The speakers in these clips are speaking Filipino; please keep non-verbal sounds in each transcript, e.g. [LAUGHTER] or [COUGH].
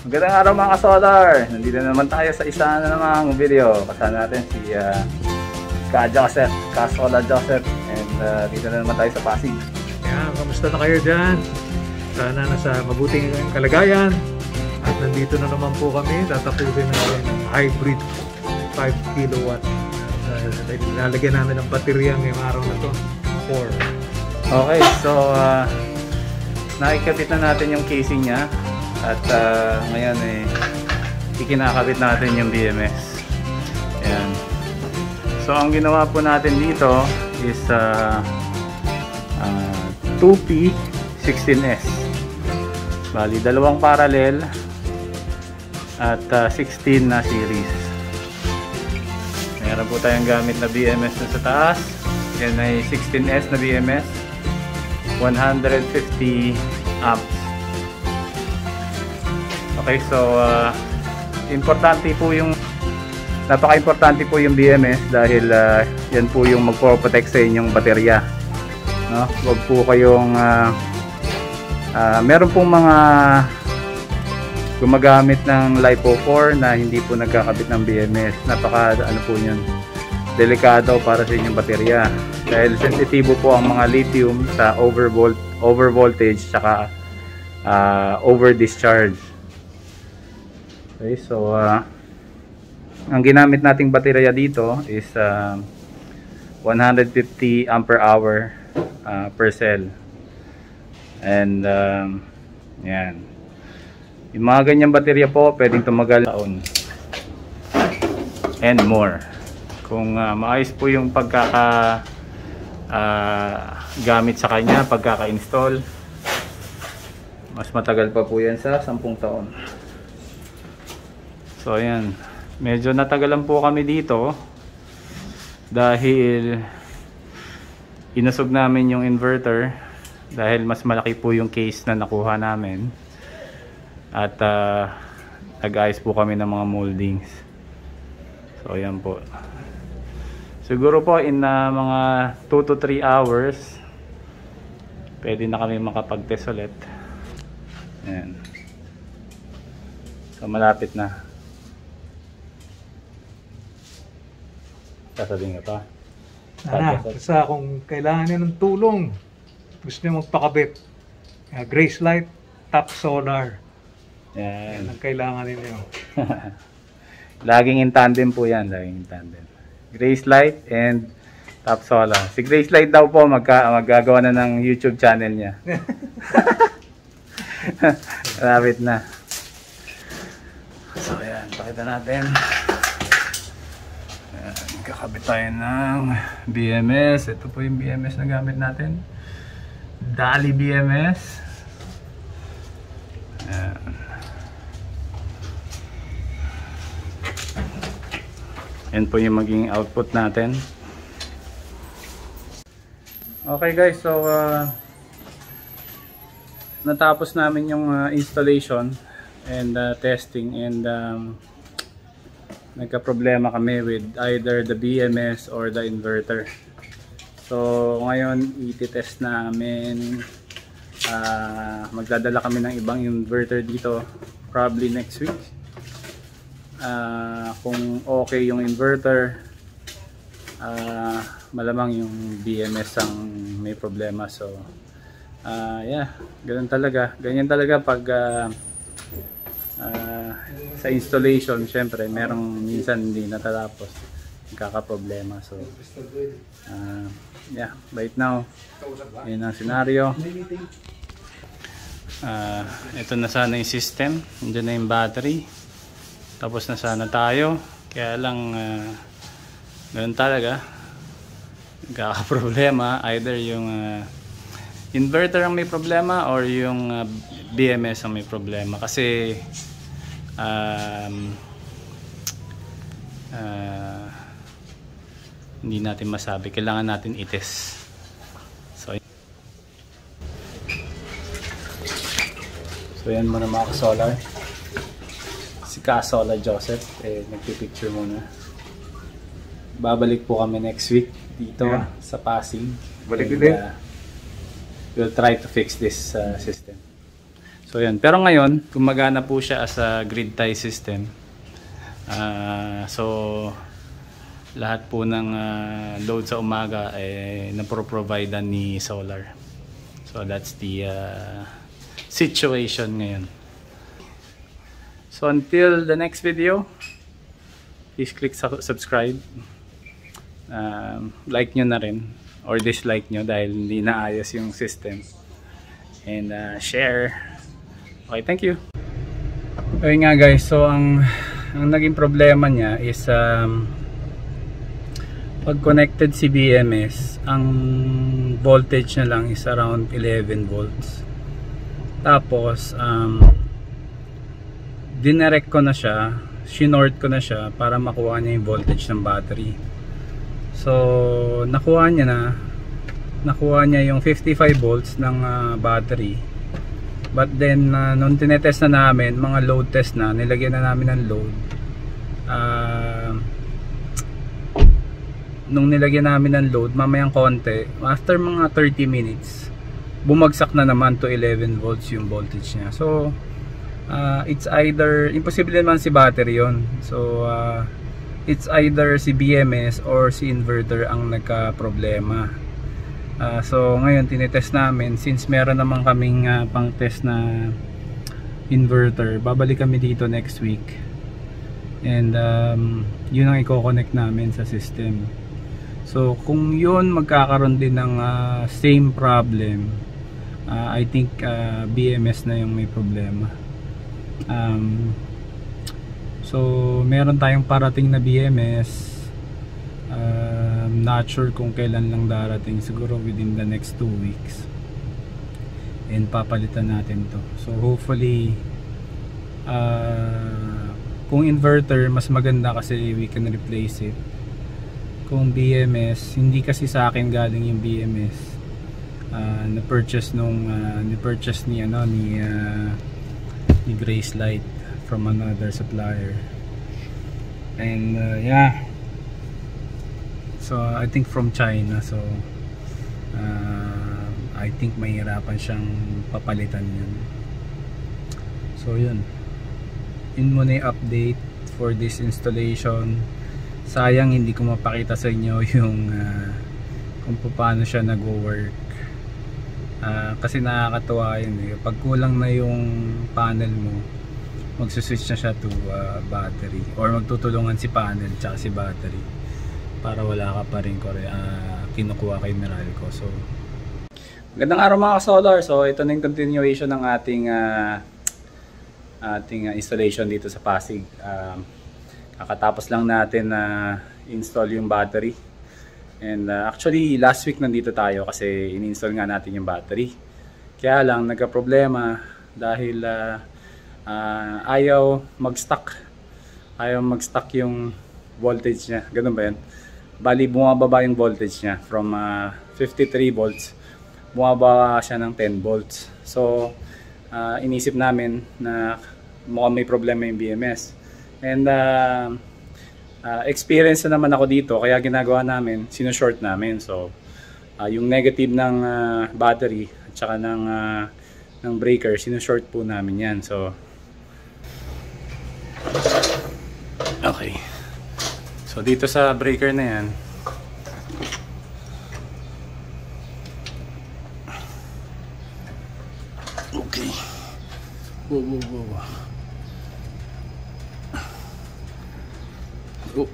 Magandang araw mga solar Nandito na naman tayo sa isa na namang video. Kasama natin si uh, Ka Joseph, Ka Solar Joseph. And uh, dito na naman tayo sa Pasig. Yan, kamusta na kayo dyan? Sana nasa mabuting kalagayan. At nandito na naman po kami. Tatapusin natin ang hybrid 5 kilowatt. Uh, lalagyan namin ng baterya ngayong araw na to. 4. Okay, so uh, nakikabit na natin yung casing niya. At uh, ngayon eh, ikinakabit natin yung BMS. Ayan. So ang ginawa po natin dito is uh, uh, 2P 16S. Bali, dalawang parallel at uh, 16 na series. Meron po tayong gamit na BMS na sa taas. Yan ay 16S na BMS. 150 amps. Okay, so uh, importante po yung napaka-importante po yung BMS dahil uh, yan po yung magpo-protect sa inyong baterya. No? Huwag po kayong uh, uh, meron pong mga gumagamit ng LiPo4 na hindi po nagkakabit ng BMS. Napaka ano po yun delikado para sa inyong baterya dahil sensitibo po ang mga lithium sa overvolt over voltage saka uh, over discharge. Okay, so uh, ang ginamit nating baterya dito is uh, 150 ampere hour uh, per cell. And um, yan. Yung mga ganyang baterya po, pwedeng tumagal taon. And more. Kung uh, maayos po yung pagkaka uh, gamit sa kanya, pagkaka-install, mas matagal pa po yan sa 10 taon. So ayan, medyo natagalan po kami dito dahil inusog namin yung inverter dahil mas malaki po yung case na nakuha namin at uh, nag-ayos po kami ng mga moldings. So ayan po. Siguro po in uh, mga 2 to 3 hours pwede na kami makapag-test ulit. Ayan. So malapit na. Sasabihin ka pa. Sana, basta kung kailangan niya ng tulong, gusto niya magpakabit. Uh, Grace Light, Top Solar. Yan Yan. ang kailangan ninyo. [LAUGHS] laging in tandem po yan. Laging in tandem. Grace Light and Top Solar. Si Grace Light daw po magka, maggagawa na ng YouTube channel niya. [LAUGHS] [LAUGHS] Malapit na. So ayan, pakita natin. Ayan, kakabit tayo ng BMS. Ito po yung BMS na gamit natin. Dali BMS. Ayan. Yan po yung maging output natin. Okay guys, so uh, natapos namin yung uh, installation and uh, testing and um, nagka-problema kami with either the BMS or the inverter. So ngayon iti-test namin uh, magdadala kami ng ibang inverter dito probably next week. Uh, kung okay yung inverter uh, malamang yung BMS ang may problema so uh, yeah ganun talaga ganyan talaga pag uh, uh, sa installation syempre merong minsan hindi natatapos. Nagkakaproblema so uh, yeah right now yun ang scenario uh, ito na sana yung system. Andyan na yung battery. Tapos na sana tayo. Kaya lang uh, ganun talaga. Nagkakaproblema. Either yung uh, inverter ang may problema or yung uh, BMS ang may problema? Kasi um, uh, hindi natin masabi. Kailangan natin itest. So so yan muna mga solar si Kasola Joseph eh nagpipicture muna. Babalik po kami next week dito Yeah. sa Pasig. Balik ulit. uh, we'll try to fix this uh, system So yan. Pero ngayon, gumagana po siya as a grid tie system. Ah, so lahat po ng ah, load sa umaga ay napro-provide ni solar. So that's the ah, situation ngayon. So until the next video, please click subscribe. Um, like nyo na rin or dislike nyo dahil hindi naayos yung system. And uh, share. Okay, thank you. Ayun nga guys, so ang ang naging problema niya is um, pag connected si BMS, ang voltage na lang is around 11 volts. Tapos um, dinirect ko na siya, sinort ko na siya para makuha niya yung voltage ng battery. So, nakuha niya na. Nakuha niya yung 55 volts ng ah, battery. But then uh, nung tinetest na namin mga load test na nilagyan na namin ng load. Ah, nung nilagyan namin ng load mamayang konti after mga 30 minutes bumagsak na naman to 11 volts yung voltage niya. So ah, it's either imposible naman si battery yon so ah, it's either si BMS or si inverter ang nagka problema Ah, so ngayon tinetest namin. Since meron naman kaming ah, pang test na inverter babalik kami dito next week. And um, yun ang i-connect namin sa system. So kung yun magkakaroon din ng ah, same problem ah, I think ah, BMS na yung may problema. Um, so meron tayong parating na BMS um, not sure kung kailan lang darating. Siguro within the next 2 weeks. And papalitan natin to. So hopefully uh, kung inverter mas maganda kasi we can replace it. Kung BMS hindi kasi sa akin galing yung BMS uh, na purchase nung uh, ni purchase ni ano ni uh, ni Grace Light from another supplier and uh, yeah So I think from China so uh, I think mahirapan siyang papalitan yun. So yun. Yun muna update for this installation. Sayang hindi ko mapakita sa inyo [LAUGHS] yung uh, kung paano siya nag-work. Uh, kasi nakakatuwa yun eh. Pag kulang na yung panel mo, magsuswitch na siya to uh, battery or magtutulungan si panel tsaka si battery para wala ka pa rin uh, kinukuha kay Meralco. So, Magandang araw mga ka-solar. So, ito na yung continuation ng ating uh, ating uh, installation dito sa Pasig. Um, kakatapos lang natin na uh, install yung battery. And uh, actually, last week nandito tayo kasi in-install nga natin yung battery. Kaya lang, nagka-problema dahil uh, uh, ayaw mag-stuck. Ayaw mag-stuck yung voltage niya. Ganun ba yan? bali bumababa yung voltage niya from uh, 53 volts bumababa siya ng 10 volts so uh, inisip namin na mukhang may problema yung BMS and uh, uh, experience na naman ako dito kaya ginagawa namin sino-short namin so uh, yung negative ng uh, battery at saka ng uh, ng breaker sino-short po namin yan so okay So dito sa breaker na yan Okay. Whoa, whoa, whoa. Oh.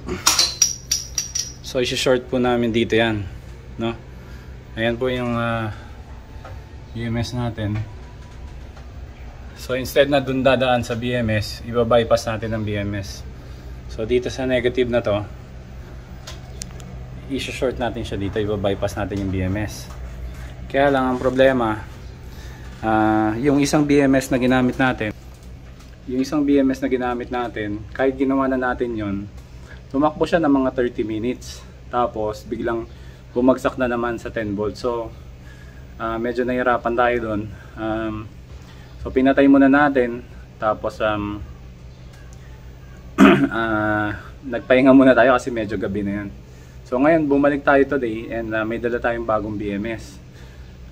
So i-short po namin dito yan, no? Ayan po yung uh, EMS natin. So instead na dun dadaan sa BMS, iba-bypass natin ang BMS. So dito sa negative na to, i-short natin siya dito, i-bypass natin yung BMS. Kaya lang ang problema, uh, yung isang BMS na ginamit natin, yung isang BMS na ginamit natin, kahit ginawa na natin yon tumakbo siya ng mga 30 minutes. Tapos biglang bumagsak na naman sa 10 volts. So uh, medyo nahirapan tayo doon. Um, so pinatay muna natin. Tapos um, uh, [CLEARS THROAT] nagpahinga muna tayo kasi medyo gabi na yan. So ngayon bumalik tayo today and uh, may dala tayong bagong BMS.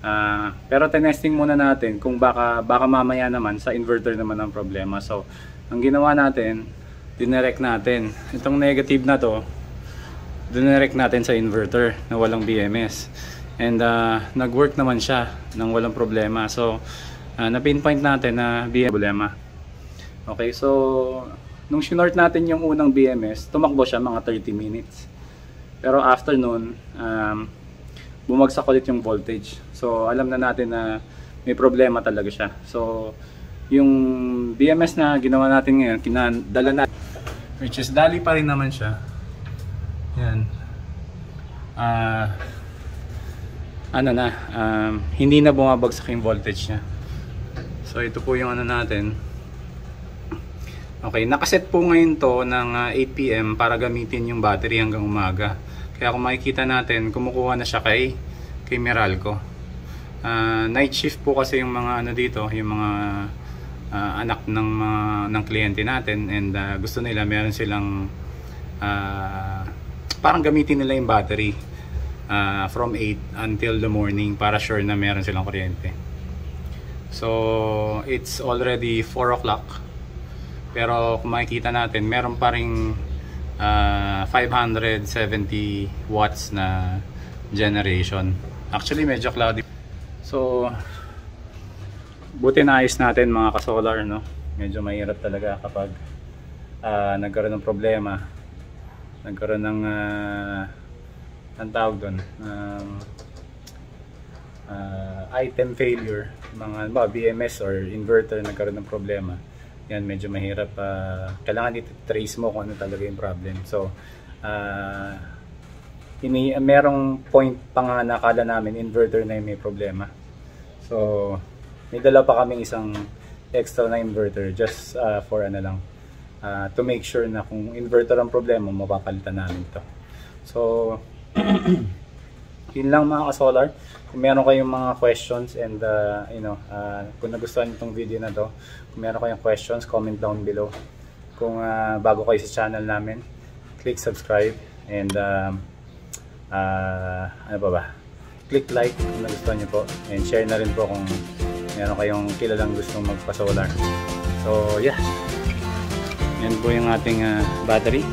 Ah, pero tinesting muna natin kung baka baka mamaya naman sa inverter naman ang problema. So, ang ginawa natin, dinirect natin. Itong negative na to, dinirect natin sa inverter na walang BMS. And ah, nag-work naman siya nang walang problema. So, uh, na-pinpoint natin na BMS problema. Okay, so nung sinort natin yung unang BMS, tumakbo siya mga 30 minutes. Pero after nun, um, bumagsak ulit yung voltage. So alam na natin na may problema talaga siya. So yung BMS na ginawa natin ngayon, kinadala na which is dali pa rin naman siya. Yan. Ah ano na, um, hindi na bumabagsak yung voltage niya. So ito po yung ano natin. Okay, nakaset po ngayon to ng ah, 8pm para gamitin yung battery hanggang umaga. Kaya kung makikita natin, kumukuha na siya kay, kay Meralco. Ah, night shift po kasi yung mga ano dito, yung mga ah, anak ng mga ng kliyente natin and ah, gusto nila meron silang ah, parang gamitin nila yung battery ah, from 8 until the morning para sure na meron silang kuryente. So, it's already 4 o'clock. Pero kung makikita natin, meron pa ring ah, 570 watts na generation. Actually, medyo cloudy. So, buti naayos natin mga ka-solar, no? Medyo mahirap talaga kapag ah, nagkaroon ng problema. Nagkaroon ng uh, ang tawag doon, um, ah, item failure, mga ba, BMS or inverter nagkaroon ng problema. Yan, medyo mahirap. ah, kailangan i-trace mo kung ano talaga yung problem. So, ah, ini merong point pa nga na akala namin inverter na yung may problema. So, may dala pa kaming isang extra na inverter just ah, for ano lang ah, to make sure na kung inverter ang problema, mapapalitan namin to. So, [CLEARS THROAT] yun lang mga ka-solar. Kung meron kayong mga questions and uh, you know, uh, kung nagustuhan itong video na to, kung meron kayong questions, comment down below. Kung uh, bago kayo sa channel namin, click subscribe and um, uh, ano pa ba? Click like kung nagustuhan niyo po and share na rin po kung meron kayong kilalang gustong magpa-solar. So, yeah. Yan po yung ating uh, battery.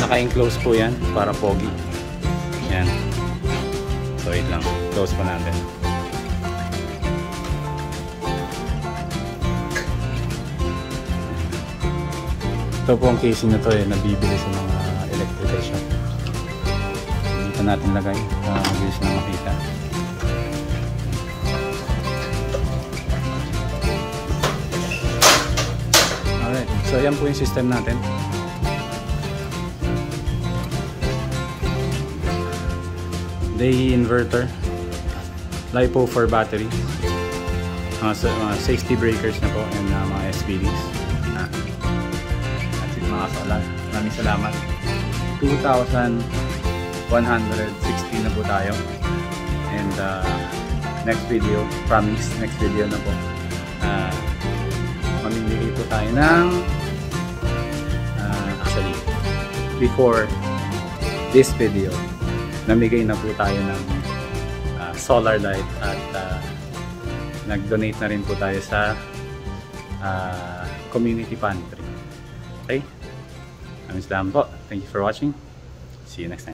Naka-enclose po yan para pogi. Yan. So, wait lang. Close pa natin. Ito po ang casing na to eh, nabibili sa mga electrical shop. Dito natin lagay para mabilis na makita. Alright, so yan po yung system natin. Day inverter, LiPo for battery, mga sa- mga safety breakers na po and uh, mga SPDs. Ah. That's it mga solar. Maraming salamat. 2,160 na po tayo. And uh, next video, promise, next video na po. Uh, mamimili po tayo ng uh, actually before this video namigay na po tayo ng uh, solar light at uh, nag-donate na rin po tayo sa uh, community pantry okay? Maraming salamat po. Thank you for watching. See you next time